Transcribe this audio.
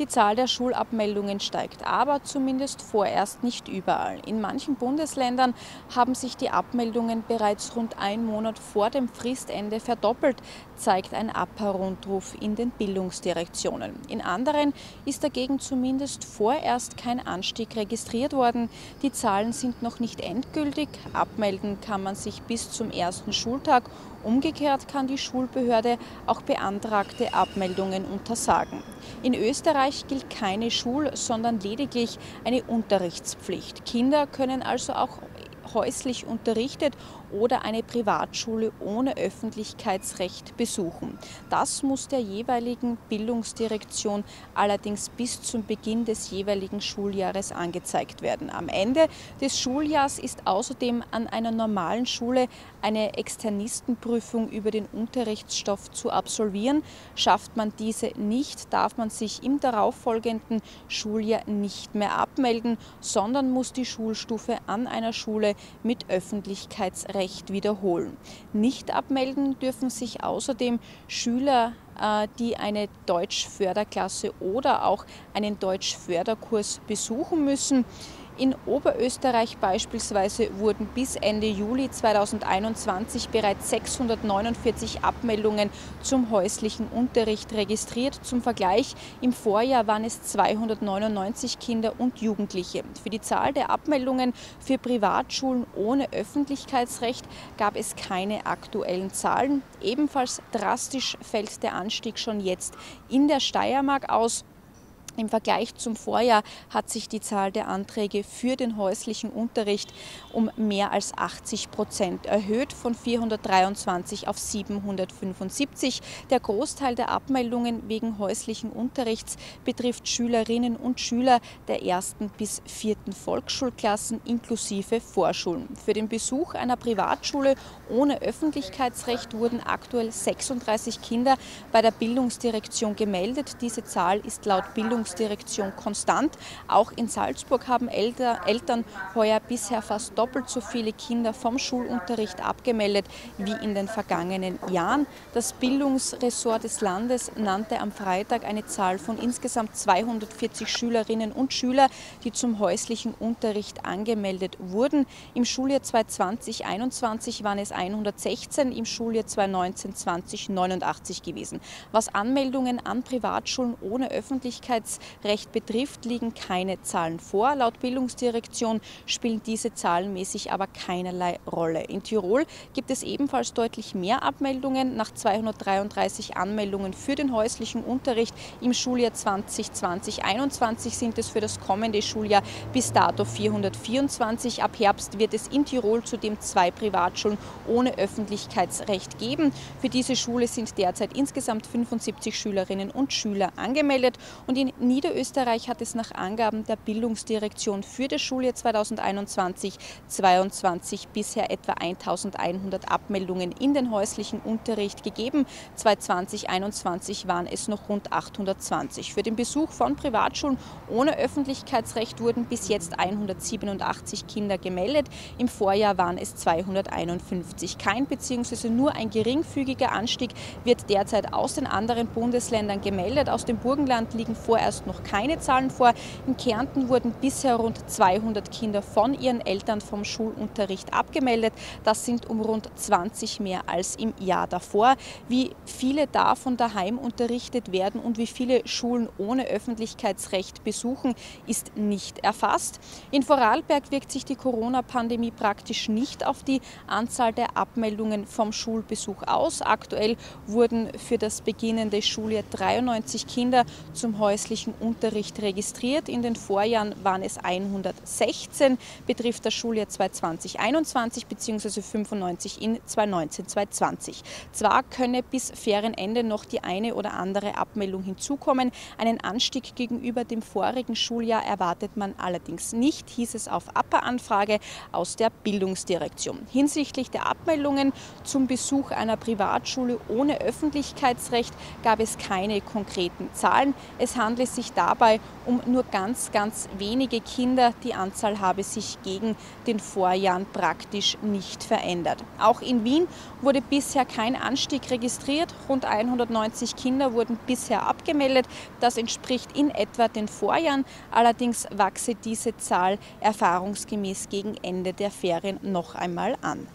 Die Zahl der Schulabmeldungen steigt aber zumindest vorerst nicht überall. In manchen Bundesländern haben sich die Abmeldungen bereits rund einen Monat vor dem Fristende verdoppelt, zeigt ein APA-Rundruf in den Bildungsdirektionen. In anderen ist dagegen zumindest vorerst kein Anstieg registriert worden. Die Zahlen sind noch nicht endgültig. Abmelden kann man sich bis zum ersten Schultag. Umgekehrt kann die Schulbehörde auch beantragte Abmeldungen untersagen. In Österreich gilt keine Schul-, sondern lediglich eine Unterrichtspflicht. Kinder können also auch häuslich unterrichtet oder eine Privatschule ohne Öffentlichkeitsrecht besuchen. Das muss der jeweiligen Bildungsdirektion allerdings bis zum Beginn des jeweiligen Schuljahres angezeigt werden. Am Ende des Schuljahres ist außerdem an einer normalen Schule eine Externistenprüfung über den Unterrichtsstoff zu absolvieren. Schafft man diese nicht, darf man sich im darauffolgenden Schuljahr nicht mehr abmelden, sondern muss die Schulstufe an einer Schule mit Öffentlichkeitsrecht Recht wiederholen. Nicht abmelden dürfen sich außerdem Schüler, äh, die eine Deutsch-Förderklasse oder auch einen Deutsch-Förderkurs besuchen müssen. In Oberösterreich beispielsweise wurden bis Ende Juli 2021 bereits 649 Abmeldungen zum häuslichen Unterricht registriert. Zum Vergleich, im Vorjahr waren es 299 Kinder und Jugendliche. Für die Zahl der Abmeldungen für Privatschulen ohne Öffentlichkeitsrecht gab es keine aktuellen Zahlen. Ebenfalls drastisch fällt der Anstieg schon jetzt in der Steiermark aus. Im Vergleich zum Vorjahr hat sich die Zahl der Anträge für den häuslichen Unterricht um mehr als 80 Prozent erhöht, von 423 auf 775. Der Großteil der Abmeldungen wegen häuslichen Unterrichts betrifft Schülerinnen und Schüler der ersten bis vierten Volksschulklassen inklusive Vorschulen. Für den Besuch einer Privatschule ohne Öffentlichkeitsrecht wurden aktuell 36 Kinder bei der Bildungsdirektion gemeldet. Diese Zahl ist laut Bildung Bildungsdirektion konstant. Auch in Salzburg haben Eltern heuer bisher fast doppelt so viele Kinder vom Schulunterricht abgemeldet wie in den vergangenen Jahren. Das Bildungsressort des Landes nannte am Freitag eine Zahl von insgesamt 240 Schülerinnen und Schülern, die zum häuslichen Unterricht angemeldet wurden. Im Schuljahr 2020-21 waren es 116, im Schuljahr 2019-20 89 gewesen. Was Anmeldungen an Privatschulen ohne Öffentlichkeits Recht betrifft, liegen keine Zahlen vor. Laut Bildungsdirektion spielen diese zahlenmäßig aber keinerlei Rolle. In Tirol gibt es ebenfalls deutlich mehr Abmeldungen. Nach 233 Anmeldungen für den häuslichen Unterricht im Schuljahr 2020-21 sind es für das kommende Schuljahr bis dato 424. Ab Herbst wird es in Tirol zudem zwei Privatschulen ohne Öffentlichkeitsrecht geben. Für diese Schule sind derzeit insgesamt 75 Schülerinnen und Schüler angemeldet und in Niederösterreich hat es nach Angaben der Bildungsdirektion für das Schuljahr 2021-22 bisher etwa 1100 Abmeldungen in den häuslichen Unterricht gegeben. 2020-21 waren es noch rund 820. Für den Besuch von Privatschulen ohne Öffentlichkeitsrecht wurden bis jetzt 187 Kinder gemeldet. Im Vorjahr waren es 251. Kein bzw. nur ein geringfügiger Anstieg wird derzeit aus den anderen Bundesländern gemeldet. Aus dem Burgenland liegen vorerst vorerst noch keine Zahlen vor. In Kärnten wurden bisher rund 200 Kinder von ihren Eltern vom Schulunterricht abgemeldet. Das sind um rund 20 mehr als im Jahr davor. Wie viele davon daheim unterrichtet werden und wie viele Schulen ohne Öffentlichkeitsrecht besuchen, ist nicht erfasst. In Vorarlberg wirkt sich die Corona-Pandemie praktisch nicht auf die Anzahl der Abmeldungen vom Schulbesuch aus. Aktuell wurden für das beginnende Schuljahr 93 Kinder zum häuslichen öffentlichen Unterricht registriert. In den Vorjahren waren es 116, betrifft das Schuljahr 2020-21 bzw. 95 in 2019-2020. Zwar könne bis Ferienende noch die eine oder andere Abmeldung hinzukommen, einen Anstieg gegenüber dem vorigen Schuljahr erwartet man allerdings nicht, hieß es auf APA-Anfrage aus der Bildungsdirektion. Hinsichtlich der Abmeldungen zum Besuch einer Privatschule ohne Öffentlichkeitsrecht gab es keine konkreten Zahlen. Es handelt es sich dabei um nur ganz, ganz wenige Kinder. Die Anzahl habe sich gegen den Vorjahren praktisch nicht verändert. Auch in Wien wurde bisher kein Anstieg registriert. Rund 190 Kinder wurden bisher abgemeldet. Das entspricht in etwa den Vorjahren. Allerdings wachse diese Zahl erfahrungsgemäß gegen Ende der Ferien noch einmal an.